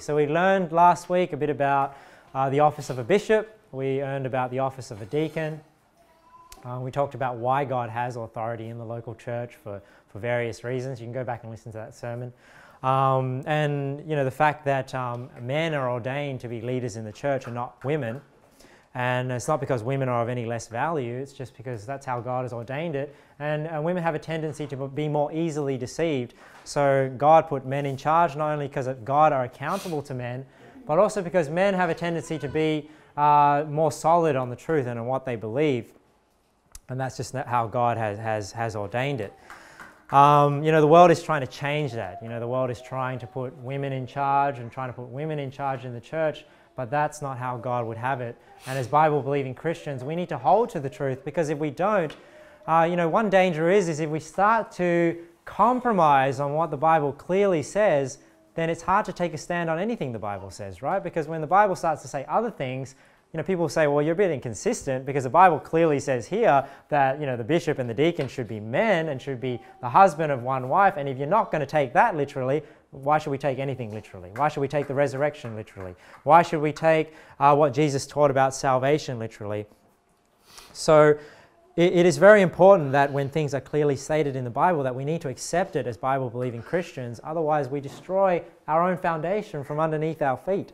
So we learned last week a bit about uh, the office of a bishop. We learned about the office of a deacon. Uh, we talked about why God has authority in the local church for, for various reasons. You can go back and listen to that sermon. Um, and you know the fact that um, men are ordained to be leaders in the church and not women. And it's not because women are of any less value, it's just because that's how God has ordained it. And, women have a tendency to be more easily deceived. So God put men in charge, not only because God are accountable to men, but also because men have a tendency to be uh, more solid on the truth and on what they believe. And that's just how God has, has, has ordained it. Um, you know, the world is trying to change that. You know, the world is trying to put women in charge and trying to put women in charge in the church but that's not how God would have it. And as Bible believing Christians, we need to hold to the truth because if we don't, uh, you know, one danger is, is if we start to compromise on what the Bible clearly says, then it's hard to take a stand on anything the Bible says, right? Because when the Bible starts to say other things, you know, people say, well, you're a bit inconsistent because the Bible clearly says here that, you know, the bishop and the deacon should be men and should be the husband of one wife. And if you're not going to take that literally, why should we take anything literally? Why should we take the resurrection literally? Why should we take uh, what Jesus taught about salvation literally? So it, it is very important that when things are clearly stated in the Bible that we need to accept it as Bible believing Christians. Otherwise we destroy our own foundation from underneath our feet.